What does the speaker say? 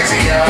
Yeah.